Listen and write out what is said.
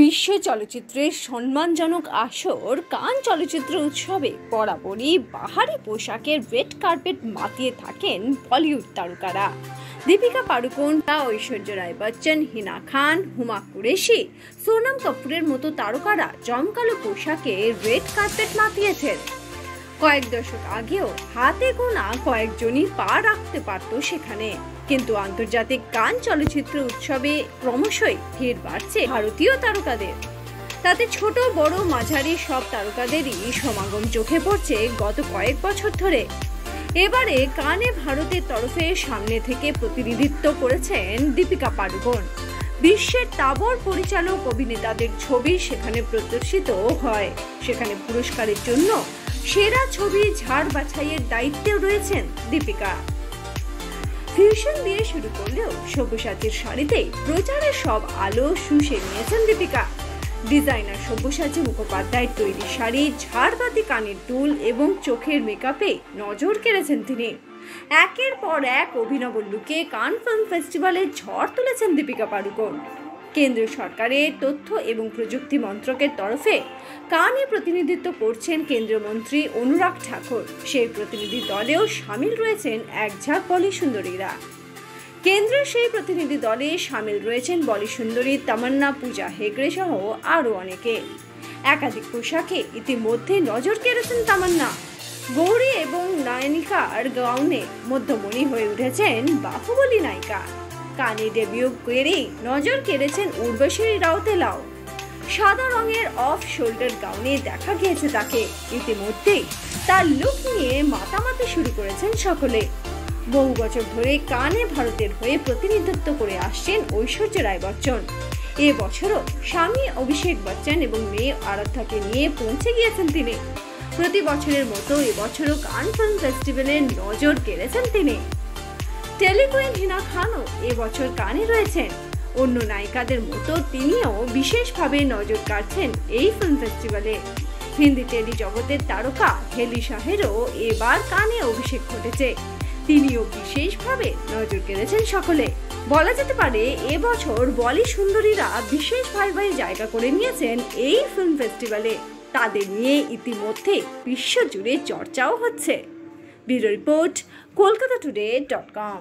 বিশ্ব চলচ্চিত্রের সম্মানজনক আসর কান চলচ্চিত্র উৎসবে বরাবরই বাহারি পোশাকের রেড কার্পেট মাতিয়ে থাকেন বলিউড তারকারা। দীপিকা পাড়ুকোন ঐশ্বর্য রায় বচ্চন, হিনা খান, হুমা কুরেশি, সোনাম কাপুরের মতো তারকারা জমকালো পোশাকে রেড কার্পেট মাতিয়েছেন। কয়েক দশক আগেও হাতে গোনা কয়েকজনই পা রাখতে পারত সেখানে। কিন্তু আন্তর্জাতিক গান চলচ্চিত্র উৎসবে ক্রমশই ভিড় বাড়ছে ভারতীয় তারকাদের। তাতে ছোট, বড়, মাঝারি সব তারকাদেরই সমাগম চোখে পড়ছে গত কয়েক বছর ধরে। এবারে কানে ভারতের তরফে সামনে থেকে প্রতিনিধিত্ব করেছেন দীপিকা পাড়ুকোন। বিশ্বের তাবর পরিচালক অভিনেতাদের ছবি সেখানে প্রদর্শিত হয়। সেখানে পুরস্কারের জন্য সেরা ছবি ঝাড় বাছাইয়ের দায়িত্বেও রয়েছেন দীপিকা। ফিউশন দিয়ে শুরু করলেও সব্যসাচীর শাড়িতে প্রচারের সব আলো শুষে নিয়েছেন দীপিকা। ডিজাইনার সব্যসাচী মুখোপাধ্যায়ের তৈরি শাড়ি, ঝাড়বাতি, কানের দুল এবং চোখের মেকআপে নজর কেড়েছেন তিনি। একের পর এক অভিনব লুকে কান ফিল্ম ফেস্টিভ্যালে ঝড় তুলেছেন দীপিকা পাড়ুকোন। কেন্দ্রীয় সরকারের তথ্য এবং প্রযুক্তি মন্ত্রকের তরফে কানে প্রতিনিধিত্ব করছেন কেন্দ্রীয় মন্ত্রী অনুরাগ ঠাকুর। সেই প্রতিনিধি দলেও সামিল রয়েছেন এক ঝাঁক বলি সুন্দরীরা। কেন্দ্রের সেই প্রতিনিধি দলে সামিল রয়েছেন বলি সুন্দরী তামান্না পূজা হেগড়ে সহ আরও অনেকে। একাধিক পোশাকে ইতিমধ্যে নজর কেড়েছেন তামান্না। গৌরী এবং নায়নিকার গাউনে মধ্যমণি হয়ে উঠেছেন বাহুবলী নায়িকা। কানে ডেবিউ করেই নজর কেড়েছেন উর্বশী রাউতেলাও। সাদা রঙের অফ শোল্ডার গাউনে দেখা গিয়েছে তাকে। ইতিমধ্যেই তার লুক নিয়ে মাতামাতি শুরু করেছেন সকলে। বহু বছর ধরে কানে ভারতের হয়ে প্রতিনিধিত্ব করে আসছেন ঐশ্বর্য রায় বচ্চন। এ বছরও স্বামী অভিষেক বচ্চন এবং মেয়ে আরাধ্যাকে নিয়ে পৌঁছে গিয়েছেন তিনি। প্রতি বছরের মতো এবছরও কান ফিল্ম ফেস্টিভ্যালে নজর কেড়েছেন তিনি। টেলিকুইন হিনা খানও এবছর কানে রয়েছেন। অন্য নায়িকাদের মতো তিনিও বিশেষভাবে নজর কাটছেন এই ফিল্ম ফেস্টিভ্যালে হিন্দি টেলি জগতের তারকা হেলি শাহেরও এবার কানে অভিষেক ঘটেছে। তিনিও বিশেষভাবে নজর কেড়েছেন সকলে। বলা যেতে পারে, এবছর বলি সুন্দরীরা বিশেষ ভাই ভাই জায়গা করে নিয়েছেন এই ফিল্ম ফেস্টিভ্যালে তাদের নিয়ে ইতিমধ্যে বিশ্বজুড়ে চর্চাও হচ্ছে। Bureau report, Kolkata today dot com